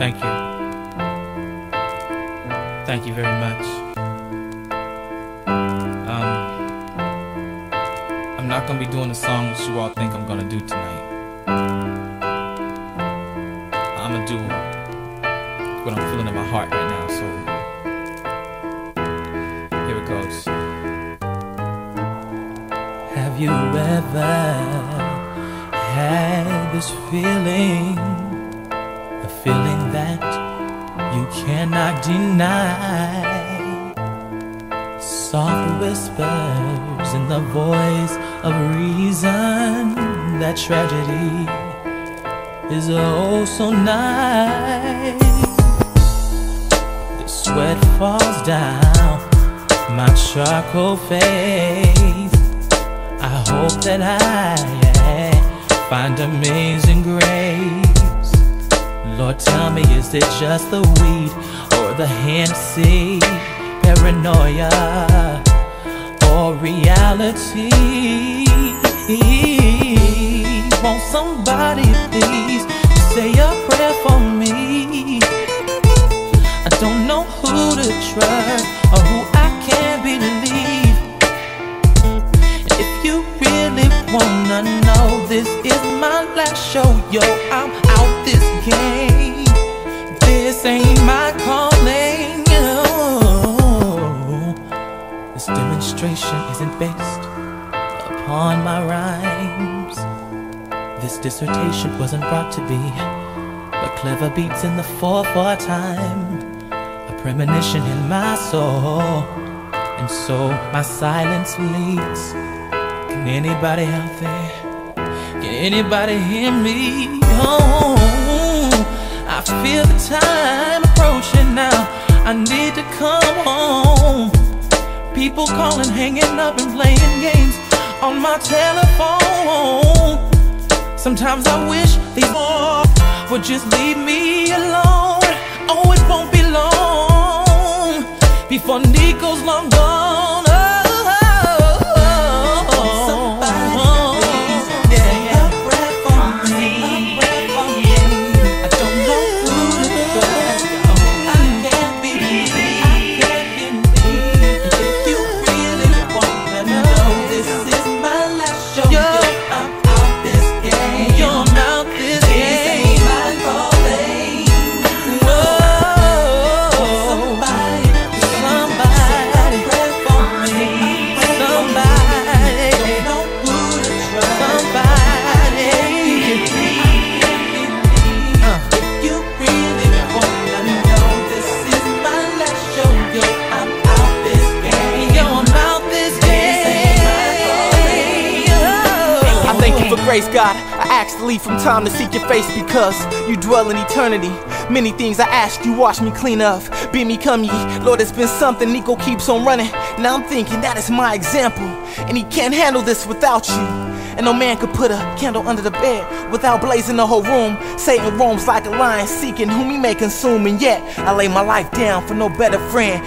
Thank you. Thank you very much. Um, I'm not gonna be doing the song that you all think I'm gonna do tonight. I'm gonna do what I'm feeling in my heart right now, so here it goes. Have you ever had this feeling? A feeling cannot deny. Soft whispers in the voice of reason that tragedy is oh so nice. The sweat falls down my charcoal face. I hope that I find amazing grace. Lord, tell me, is it just the weed or the Hennessy, paranoia, or reality? Won't somebody please say a prayer for me? I don't know who to trust or who I can believe. If you really wanna know, this is my last show, yo. I'm demonstration isn't based upon my rhymes. This dissertation wasn't brought to be, but clever beats in the 4-4 time. A premonition in my soul, and so my silence leads. Can anybody out there? Can anybody hear me? Oh, I feel the time approaching now. I need to come home. People calling, hanging up, and playing games on my telephone. Sometimes I wish more would just leave me alone. Oh, it won't be long before Nico's long gone. Grace, God. I ask to leave from time to seek your face because you dwell in eternity. Many things I ask you, wash me clean of. Be me come ye. Lord, it's been something. Nico keeps on running. Now I'm thinking that is my example. And he can't handle this without you. And no man could put a candle under the bed without blazing the whole room. Satan roams like a lion seeking whom he may consume. And yet, I lay my life down for no better friend.